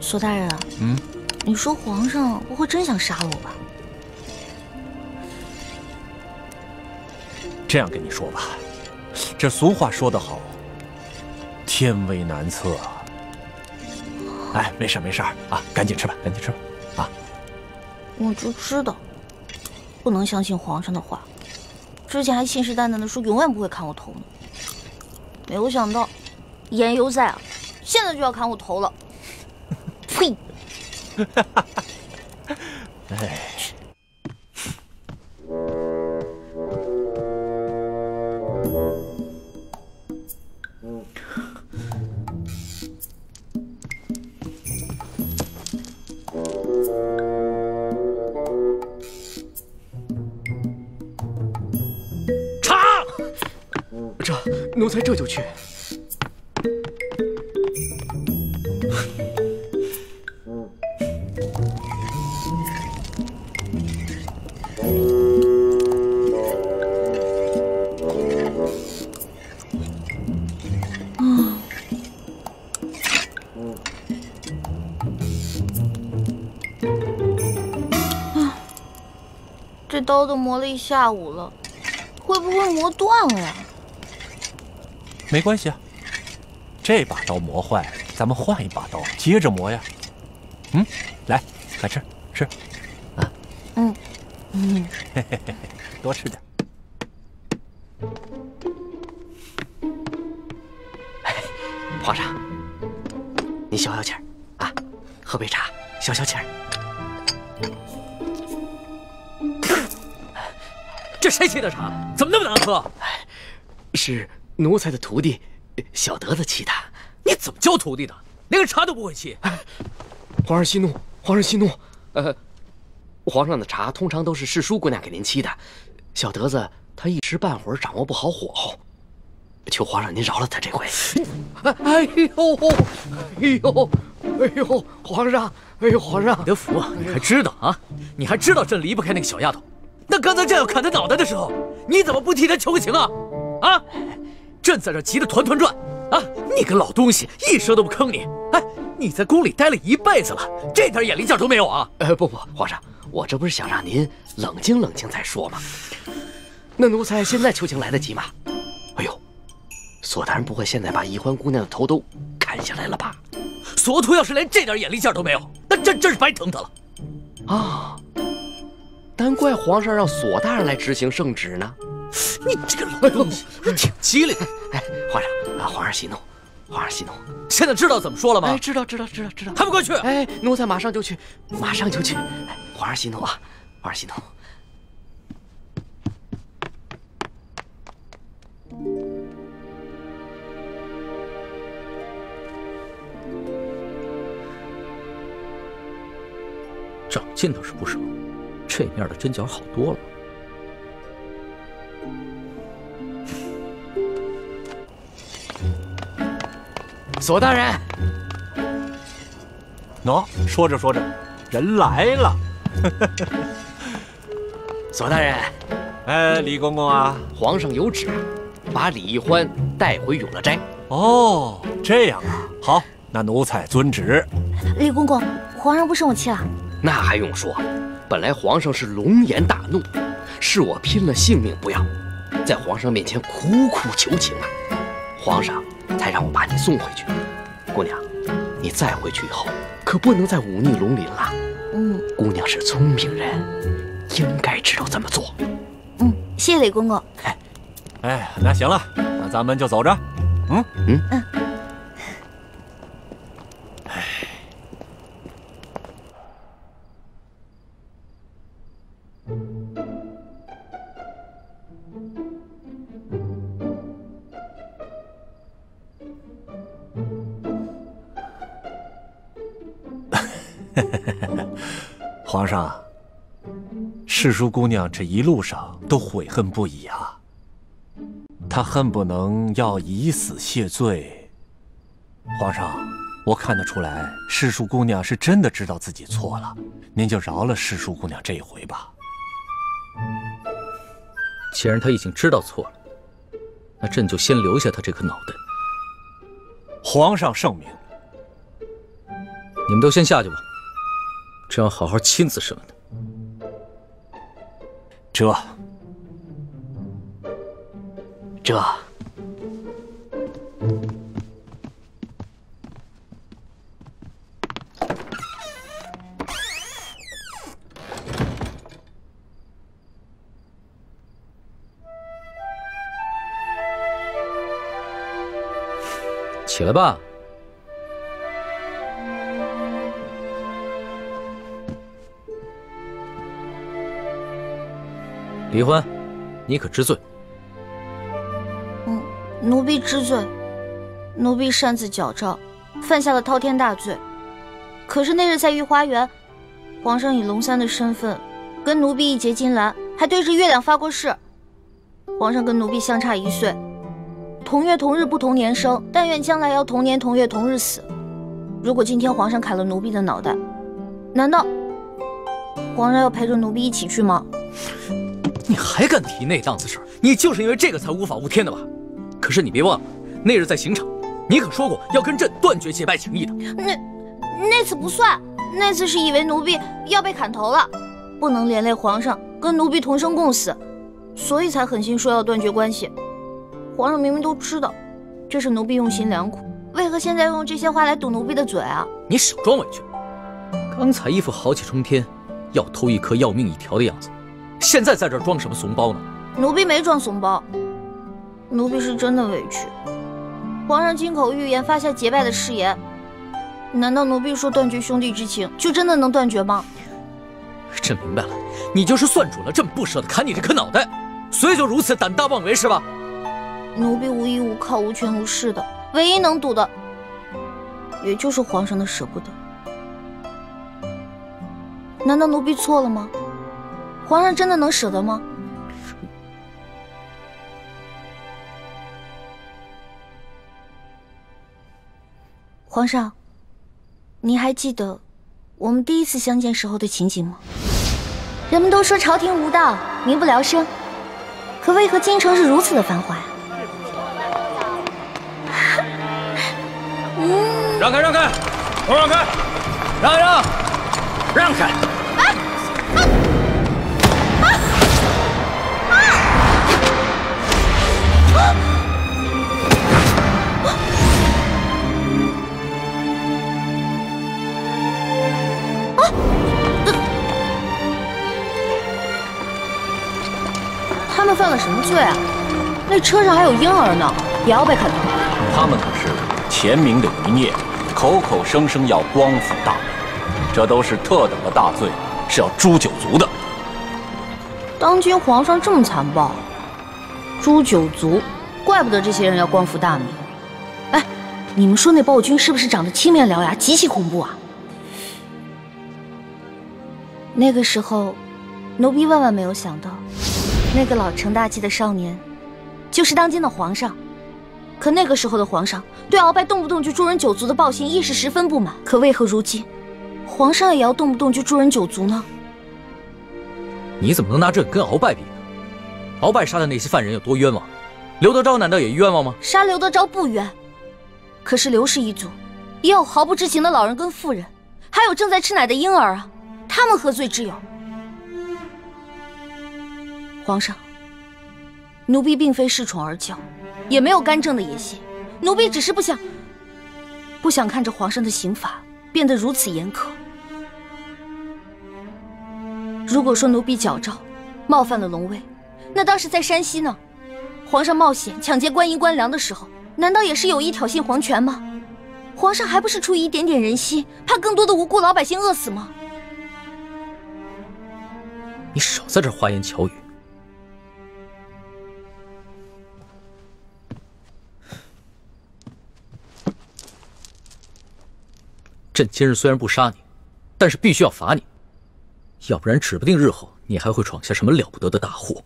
索大人，嗯，你说皇上不会真想杀我吧？这样跟你说吧，这俗话说得好，天威难测。哎，没事没事啊，赶紧吃吧，赶紧吃吧，啊！我就知道，不能相信皇上的话。之前还信誓旦旦的说永远不会砍我头呢，没有想到言犹在耳，现在就要砍我头了。呸！哎，茶，这奴才这就去。这刀都磨了一下午了，会不会磨断了呀？没关系啊，这把刀磨坏，咱们换一把刀，接着磨呀。嗯，来，快吃吃，啊，嗯嗯，嘿嘿嘿嘿，多吃点。皇上，你消消气儿啊，喝杯茶消消气儿。这谁沏的茶？怎么那么难喝？是奴才的徒弟小德子沏的。你怎么教徒弟的？连个茶都不会沏？皇上息怒，皇上息怒。呃，皇上的茶通常都是侍书姑娘给您沏的，小德子他一时半会儿掌握不好火候，求皇上您饶了他这回。哎呦，哎呦，哎呦，皇上，哎呦，皇上，德福啊，你还知道啊？你还知道朕离不开那个小丫头？那刚才朕要砍他脑袋的时候，你怎么不替他求个情啊？啊！朕在这急得团团转啊！你个老东西，一声都不吭你！哎，你在宫里待了一辈子了，这点眼力劲都没有啊？呃，不不，皇上，我这不是想让您冷静冷静再说吗？那奴才现在求情来得及吗？哎呦，索大人不会现在把宜欢姑娘的头都砍下来了吧？索图要是连这点眼力劲都没有，那朕真是白疼他了。啊，难怪皇上让索大人来执行圣旨呢。你这个老东西，挺机灵。哎，皇上啊，皇上息怒，皇上息怒。现在知道怎么说了吗？哎，知道，知道，知道，知道。还不快去！哎，奴才马上就去，马上就去。哎，皇上息怒啊，皇上息怒。长进倒是不少，这面的针脚好多了。索大人，喏，说着说着，人来了。索大人，哎，李公公啊，皇上有旨，把李易欢带回永乐斋。哦，这样啊，好，那奴才遵旨。李公公，皇上不生我气了？那还用说，本来皇上是龙颜大怒，是我拼了性命不要，在皇上面前苦苦求情啊，皇上才让我把你送回去。姑娘，你再回去以后，可不能再忤逆龙鳞了。嗯，姑娘是聪明人，应该知道怎么做。嗯，谢谢李公公。哎，哎，那行了，那咱们就走着。嗯嗯嗯。皇上，世淑姑娘这一路上都悔恨不已啊，她恨不能要以死谢罪。皇上，我看得出来，世淑姑娘是真的知道自己错了，您就饶了世淑姑娘这一回吧。既然她已经知道错了，那朕就先留下她这颗脑袋。皇上圣明，你们都先下去吧，朕要好好亲自审问他。这，这，起来吧。李欢，你可知罪？嗯，奴婢知罪。奴婢擅自矫诏，犯下了滔天大罪。可是那日在御花园，皇上以龙三的身份，跟奴婢一结金兰，还对着月亮发过誓。皇上跟奴婢相差一岁，同月同日不同年生，但愿将来要同年同月同日死。如果今天皇上砍了奴婢的脑袋，难道皇上要陪着奴婢一起去吗？你还敢提那档子事儿？你就是因为这个才无法无天的吧？可是你别忘了，那日在刑场，你可说过要跟朕断绝结拜情谊的。那那次不算，那次是以为奴婢要被砍头了，不能连累皇上跟奴婢同生共死，所以才狠心说要断绝关系。皇上明明都知道，这是奴婢用心良苦，为何现在用这些话来堵奴婢的嘴啊？你少装委屈，刚才一副豪气冲天，要偷一颗要命一条的样子。现在在这装什么怂包呢？奴婢没装怂包，奴婢是真的委屈。皇上金口玉言发下结拜的誓言，难道奴婢说断绝兄弟之情就真的能断绝吗？朕明白了，你就是算准了朕不舍得砍你这颗脑袋，所以就如此胆大妄为是吧？奴婢无依无靠、无权无势的，唯一能赌的，也就是皇上的舍不得。难道奴婢错了吗？皇上真的能舍得吗？皇上，您还记得我们第一次相见时候的情景吗？人们都说朝廷无道，民不聊生，可为何京城是如此的繁华呀？让开，让开，都让开，让一让，让开。他们犯了什么罪啊？那车上还有婴儿呢，也要被砍头？他们可是前明的余孽，口口声声要光复大明，这都是特等的大罪，是要诛九族的。当今皇上这么残暴，诛九族，怪不得这些人要光复大明。哎，你们说那暴君是不是长得青面獠牙，极其恐怖啊？那个时候，奴婢万万没有想到。那个老成大器的少年，就是当今的皇上。可那个时候的皇上，对鳌拜动不动就诛人九族的暴行，亦是十分不满。可为何如今，皇上也要动不动就诛人九族呢？你怎么能拿这跟鳌拜比呢？鳌拜杀的那些犯人有多冤枉？刘德昭难道也冤枉吗？杀刘德昭不冤，可是刘氏一族，也有毫不知情的老人跟妇人，还有正在吃奶的婴儿啊，他们何罪之有？皇上，奴婢并非恃宠而骄，也没有干政的野心。奴婢只是不想，不想看着皇上的刑罚变得如此严苛。如果说奴婢矫诏冒犯了龙威，那当时在山西呢，皇上冒险抢劫官银官粮的时候，难道也是有意挑衅皇权吗？皇上还不是出于一点点人心，怕更多的无辜老百姓饿死吗？你少在这花言巧语。朕今日虽然不杀你，但是必须要罚你，要不然指不定日后你还会闯下什么了不得的大祸。